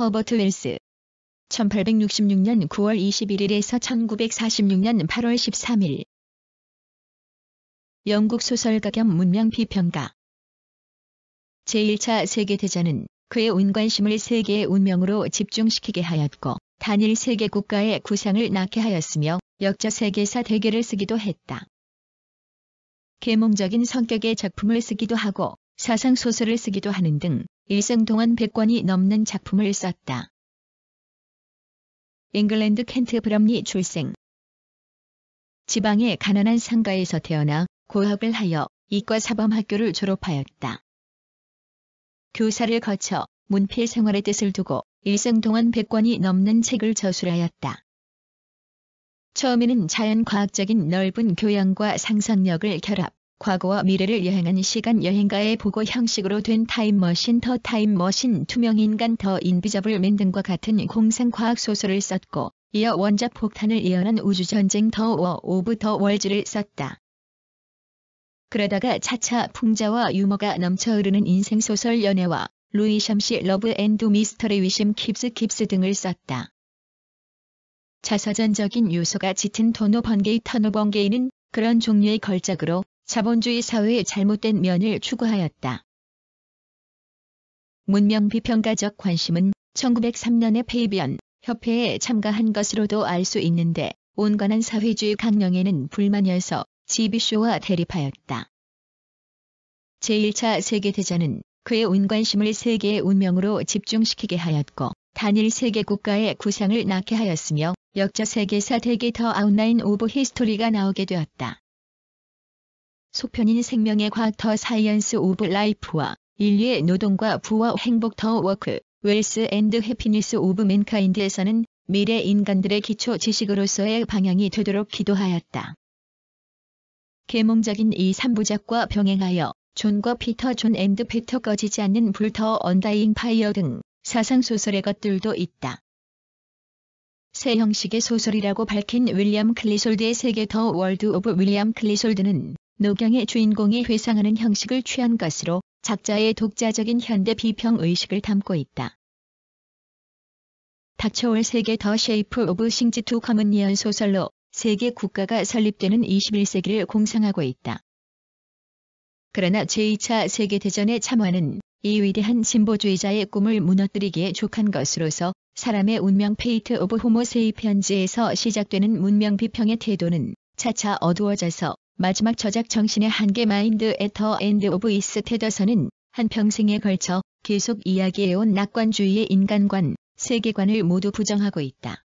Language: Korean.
허버트 웰스. 1866년 9월 21일에서 1946년 8월 13일. 영국 소설가 겸 문명 비평가. 제1차 세계대전은 그의 온 관심을 세계의 운명으로 집중시키게 하였고 단일 세계 국가의 구상을 낳게 하였으며 역자 세계사 대계를 쓰기도 했다. 계몽적인 성격의 작품을 쓰기도 하고 사상 소설을 쓰기도 하는 등 일생 동안 100권이 넘는 작품을 썼다. 잉글랜드 켄트 브럼리 출생. 지방의 가난한 상가에서 태어나 고학을 하여 이과 사범학교를 졸업하였다. 교사를 거쳐 문필 생활의 뜻을 두고 일생 동안 100권이 넘는 책을 저술하였다. 처음에는 자연과학적인 넓은 교양과 상상력을 결합, 과거와 미래를 여행한 시간 여행가의 보고 형식으로 된 타임머신 The Time Machine 투명인간 The Invisible Man 등과 같은 공상과학 소설을 썼고 이어 원자 폭탄을 예언한 우주전쟁 The War of the Worlds를 썼다. 그러다가 차차 풍자와 유머가 넘쳐 흐르는 인생소설 연애와 루이셤씨 Love and Mr. Lewisham 킵스 Kipps 등을 썼다. 자서전적인 요소가 짙은 토노 번게이 Tono-Bungay는 그런 종류의 걸작으로 자본주의 사회의 잘못된 면을 추구하였다. 문명 비평가적 관심은 1903년에 페이비언 협회에 참가한 것으로도 알 수 있는데 온건한 사회주의 강령에는 불만이어서 G. B. 쇼와 대립하였다. 제1차 세계대전은 그의 온 관심을 세계의 운명으로 집중시키게 하였고 단일 세계 국가의 구상을 낳게 하였으며 역저 세계사 대계 The Outline of History가 나오게 되었다. 속편인 생명의 과학 The Science of Life와 인류의 노동과 부와 행복 The Work, Wealth and Happiness of Mankind에서는 미래 인간들의 기초 지식으로서의 방향이 되도록 기도하였다. 계몽적인 이 3부작과 병행하여 존과 피터 Joan and Peter 꺼지지 않는 불 The Undying Fire 등 사상소설의 것들도 있다. 새 형식의 소설이라고 밝힌 윌리엄 클리솔드의 세계 The World of William Clissold는 노경의 주인공이 회상하는 형식을 취한 것으로 작자의 독자적인 현대 비평 의식을 담고 있다. 닥쳐올 세계 The Shape of Things to Come은 예언 소설로 세계 국가가 설립되는 21세기를 공상하고 있다. 그러나 제2차 세계대전의 참화는 이 위대한 진보주의자의 꿈을 무너뜨리기에 족한 것으로서 사람의 운명 Fate of Homo Sapiens에서 시작되는 문명 비평의 태도는 차차 어두워져서 마지막 저작 정신의 한계 Mind at the End of Its Tether서는 한평생에 걸쳐 계속 이야기해온 낙관주의의 인간관, 세계관을 모두 부정하고 있다.